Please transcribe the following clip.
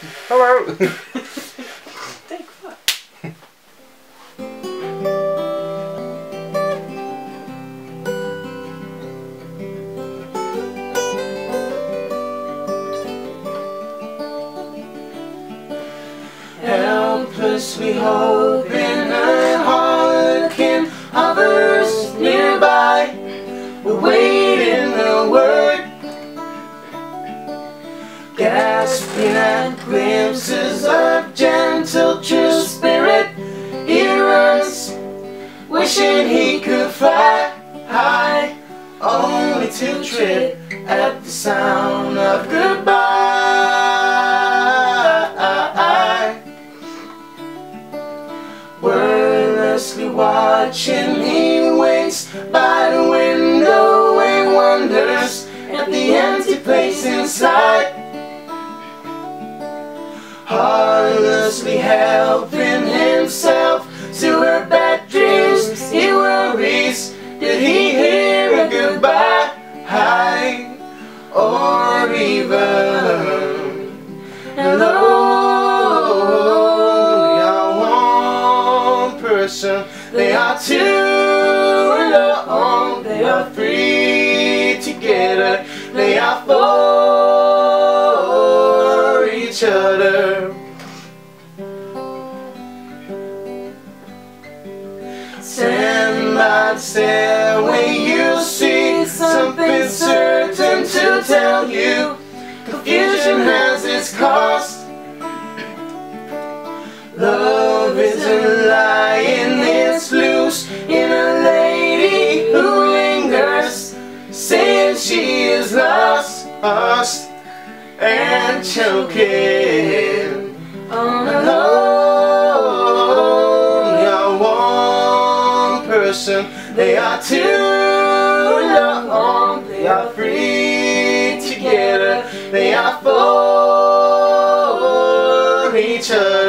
Hello. Take what? Helplessly hoping a harlequin hovers nearby, awaiting the word. Gasping at glimpses of gentle true spirit, he runs, wishing he could fly high, only to trip at the sound of goodbye. Wordlessly watching, he waits by the window helping himself to her bad dreams, he worries. Did he hear a goodbye? Hi, or even hello? They are one person, they are two alone, they are three together, they are for each other. Stand by the stairway, you see something certain to tell you. Confusion has its cost. Love isn't lying, it's loose in a lady who lingers, saying she is lost, lost and choking person. They are too long. They are free together. They are for each other.